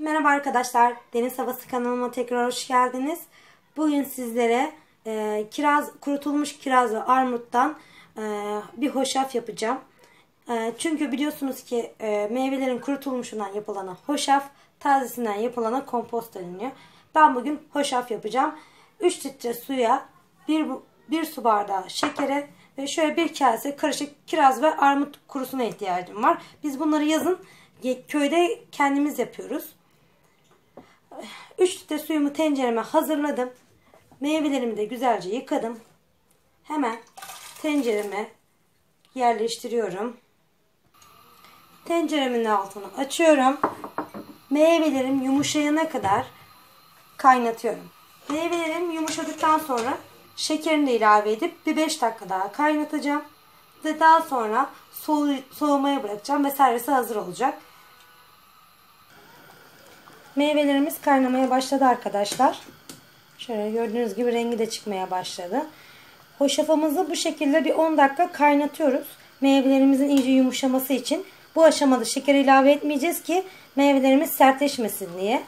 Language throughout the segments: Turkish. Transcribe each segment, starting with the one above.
Merhaba arkadaşlar, Deniz Havası kanalıma tekrar hoş geldiniz. Bugün sizlere e, kiraz, kurutulmuş kiraz ve armuttan e, bir hoşaf yapacağım. E, çünkü biliyorsunuz ki e, meyvelerin kurutulmuşundan yapılana hoşaf, tazesinden yapılana kompost deniliyor. Ben bugün hoşaf yapacağım. 3 litre suya 1, 1 su bardağı şekere ve şöyle bir kase karışık kiraz ve armut kurusuna ihtiyacım var. Biz bunları yazın köyde kendimiz yapıyoruz. 3 litre suyumu tencereme hazırladım. Meyvelerimi de güzelce yıkadım. Hemen tencereme yerleştiriyorum. Tenceremin altını açıyorum. Meyvelerim yumuşayana kadar kaynatıyorum. Meyvelerim yumuşadıktan sonra şekerini de ilave edip bir 5 dakika daha kaynatacağım. Ve daha sonra soğu soğumaya bırakacağım ve servise hazır olacak. Meyvelerimiz kaynamaya başladı arkadaşlar. Şöyle gördüğünüz gibi rengi de çıkmaya başladı. Hoşafımızı bu şekilde bir 10 dakika kaynatıyoruz. Meyvelerimizin iyice yumuşaması için. Bu aşamada şeker ilave etmeyeceğiz ki meyvelerimiz sertleşmesin diye.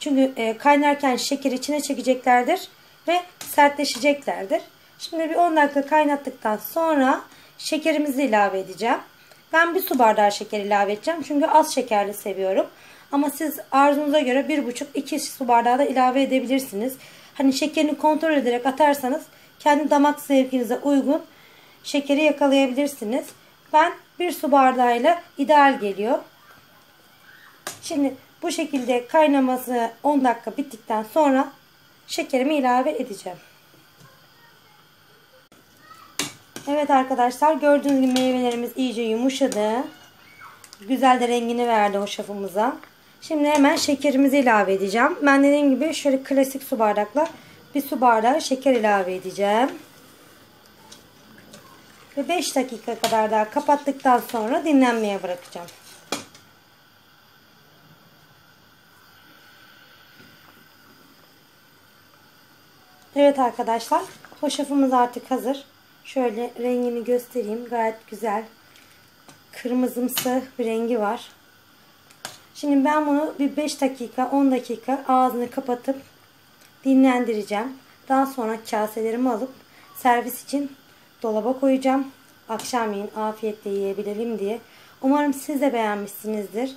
Çünkü e, kaynarken şeker içine çekeceklerdir ve sertleşeceklerdir. Şimdi bir 10 dakika kaynattıktan sonra şekerimizi ilave edeceğim. Ben bir su bardağı şeker ilave edeceğim. Çünkü az şekerli seviyorum. Ama siz arzunuza göre 1,5-2 su bardağı da ilave edebilirsiniz. Hani şekerini kontrol ederek atarsanız kendi damak zevkinize uygun şekeri yakalayabilirsiniz. Ben bir su bardağıyla ideal geliyor. Şimdi bu şekilde kaynaması 10 dakika bittikten sonra şekerimi ilave edeceğim. Evet arkadaşlar gördüğünüz gibi meyvelerimiz iyice yumuşadı. Güzel de rengini verdi o şafımıza. Şimdi hemen şekerimizi ilave edeceğim. Ben dediğim gibi şöyle klasik su bardakla bir su bardağı şeker ilave edeceğim. Ve 5 dakika kadar daha kapattıktan sonra dinlenmeye bırakacağım. Evet arkadaşlar. Hoşafımız artık hazır. Şöyle rengini göstereyim. Gayet güzel. Kırmızımsı bir rengi var. Şimdi ben bunu bir 5 dakika 10 dakika ağzını kapatıp dinlendireceğim. Daha sonra kaselerimi alıp servis için dolaba koyacağım. Akşamleyin afiyetle yiyebilelim diye. Umarım siz de beğenmişsinizdir.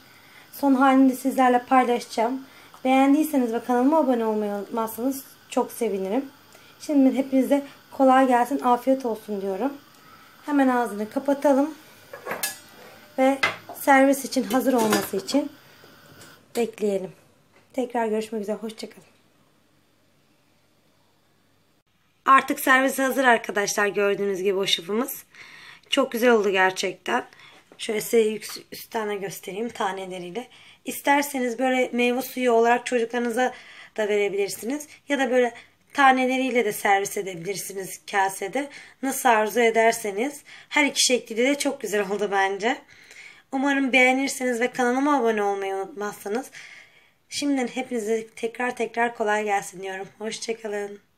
Son halini de sizlerle paylaşacağım. Beğendiyseniz ve kanalıma abone olmayı unutmazsanız çok sevinirim. Şimdi hepinize kolay gelsin, afiyet olsun diyorum. Hemen ağzını kapatalım. Ve servis için hazır olması için bekleyelim. Tekrar görüşmek üzere. Hoşçakalın. Artık servis hazır arkadaşlar. Gördüğünüz gibi o şıfımız. Çok güzel oldu gerçekten. Şöyle size üstten de göstereyim taneleriyle. İsterseniz böyle meyve suyu olarak çocuklarınıza da verebilirsiniz. Ya da böyle taneleriyle de servis edebilirsiniz kasede. Nasıl arzu ederseniz. Her iki şekliyle de çok güzel oldu bence. Umarım beğenirsiniz ve kanalıma abone olmayı unutmazsanız. Şimdiden hepinize tekrar tekrar kolay gelsin diyorum. Hoşçakalın.